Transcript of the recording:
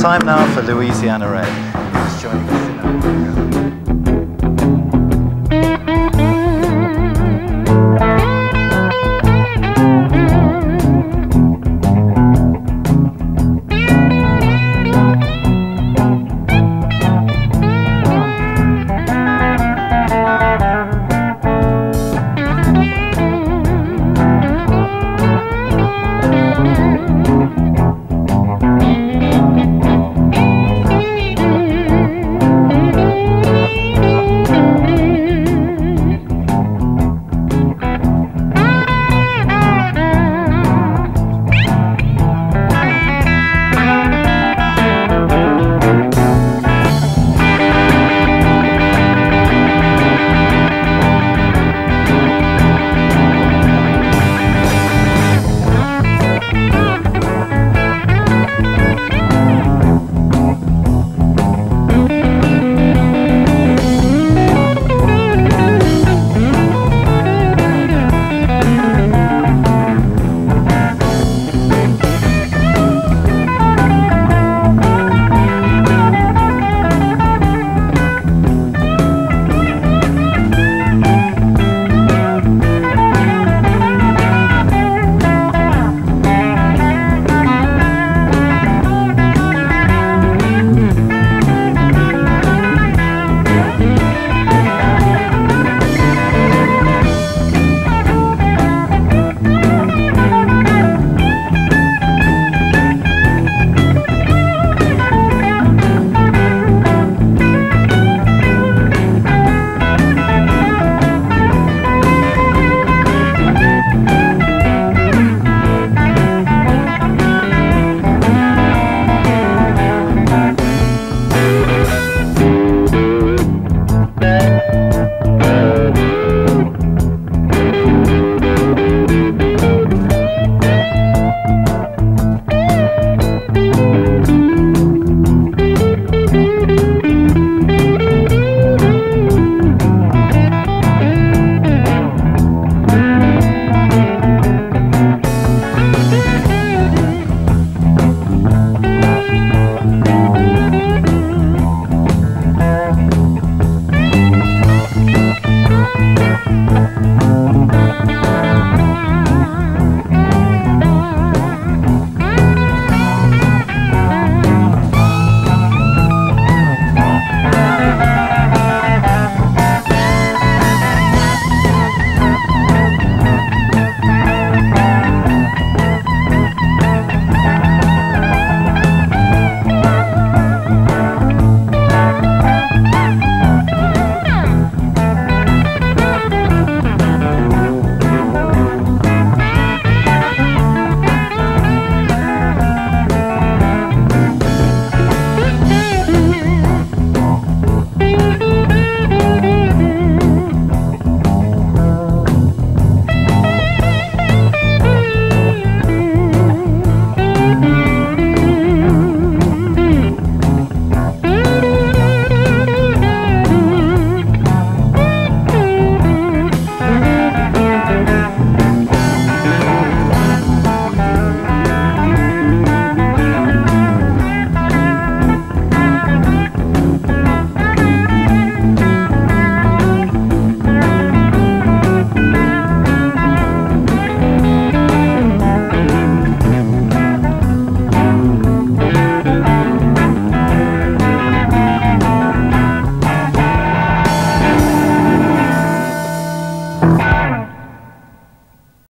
Time now for Louisiana Red, who's joining